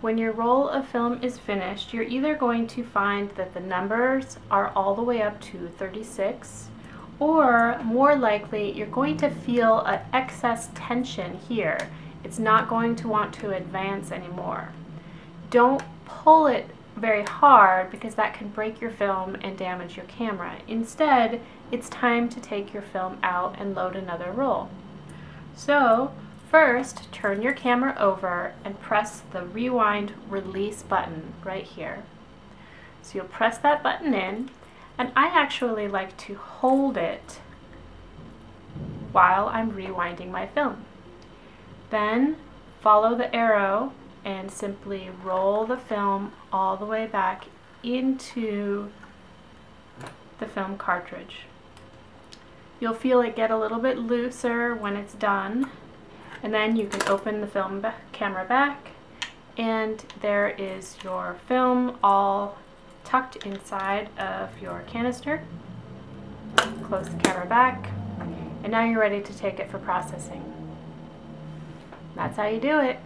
When your roll of film is finished, you're either going to find that the numbers are all the way up to 36 or more likely you're going to feel an excess tension here. It's not going to want to advance anymore. Don't pull it very hard because that can break your film and damage your camera. Instead, it's time to take your film out and load another roll. So, first turn your camera over and press the rewind release button right here. So you'll press that button in and I actually like to hold it while I'm rewinding my film. Then follow the arrow and simply roll the film all the way back into the film cartridge. You'll feel it get a little bit looser when it's done and then you can open the film camera back and there is your film all tucked inside of your canister. Close the camera back and now you're ready to take it for processing. That's how you do it.